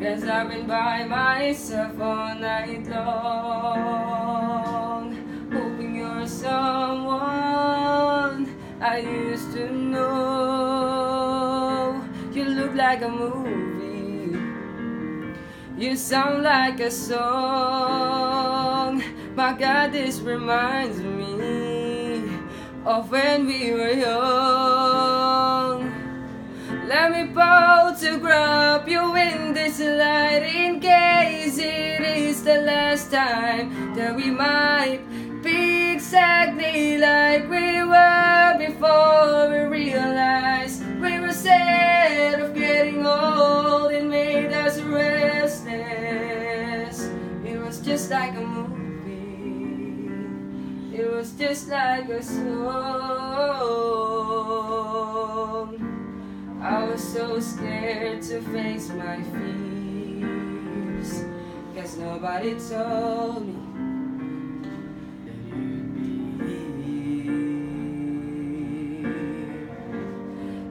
Cause I've been by myself all night long, hoping you're someone I used to know. You look like a movie. You sound like a song. My God, this reminds me of when we were young. Let me photograph you in this light in case it is the last time that we might be exactly like we were before we realized we were scared of getting old. It made us restless. It was just like a movie. It was just like a song. Scared to face my fears. Cause nobody told me that you'd be here.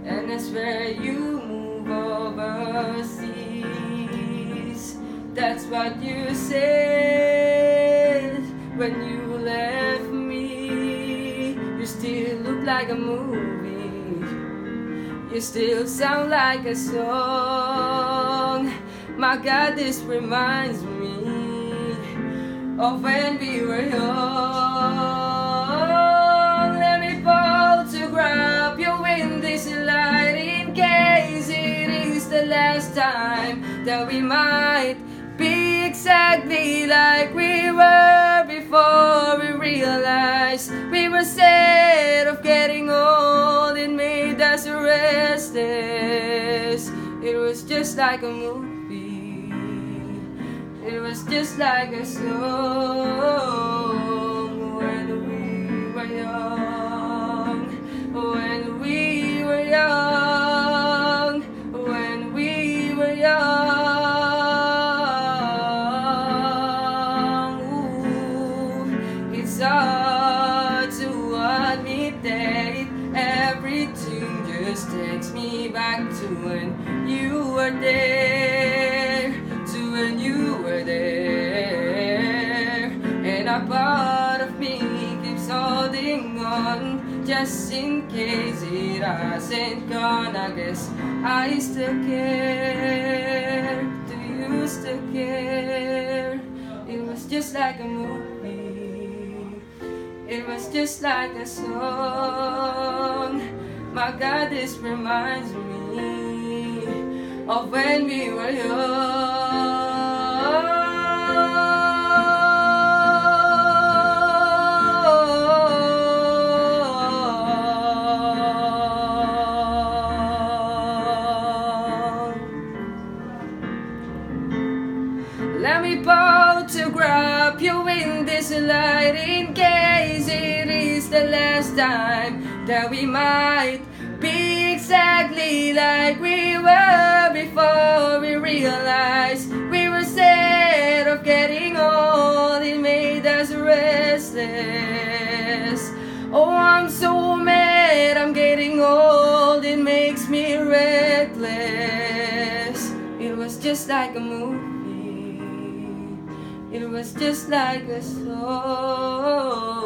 And that's where you move overseas. That's what you said when you left me. You still look like a movie. You still sound like a song. My God, this reminds me of when we were young. Let me photograph you in this light in case it is the last time that we might be exactly like we were before we realized we were scared of getting just like a movie. It was just like a song when we were young. When we were young. When we were young. Ooh, it's hard to admit that everything just takes me back to when you To when you were there. And a part of me keeps holding on. Just in case it hasn't gone, I guess I still care. Do you still care? It was just like a movie. It was just like a song. My God, this reminds me of when we were young. Let me bow to grab you in this light in case it is the last time that we might be exactly like we were before we realized we were scared of getting old. It made us restless. Oh, I'm so mad I'm getting old. It makes me reckless. It was just like a movie. It was just like a song